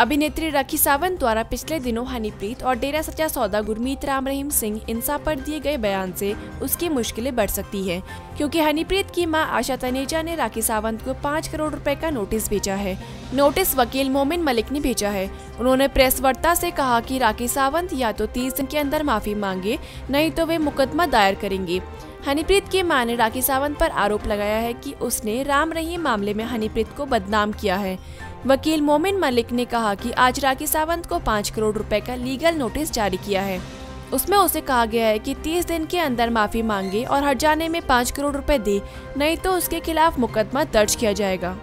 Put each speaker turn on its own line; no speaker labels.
अभिनेत्री राखी सावंत द्वारा पिछले दिनों हनीप्रीत और डेरा सच्चा सौदा गुरमीत राम रहीम सिंह इंसा पर दिए गए बयान से उसकी मुश्किलें बढ़ सकती हैं, क्योंकि हनीप्रीत की माँ आशा तनेजा ने राखी सावंत को पाँच करोड़ रुपए का नोटिस भेजा है। नोटिस वकील मोमिन मलिक ने भेजा है। उन्होंने प्रेस वार्ता से कहा कि राखी सावंत या तो तीस दिन के अंदर माफ़ी मांगे, नहीं तो वे मुकदमा दायर करेंगे। हनीप्रीत की माँ ने राखी सावंत पर आरोप लगाया है कि उसने राम रहीम मामले में हनीप्रीत को बदनाम किया है। वकील मोमिन मलिक ने कहा कि आज राखी सावंत को पाँच करोड़ रुपए का लीगल नोटिस जारी किया है। उसमें उसे कहा गया है कि 30 दिन के अंदर माफ़ी मांगे और हट जाने में पाँच करोड़ रुपए दे, नहीं तो उसके खिलाफ मुकदमा दर्ज किया जाएगा।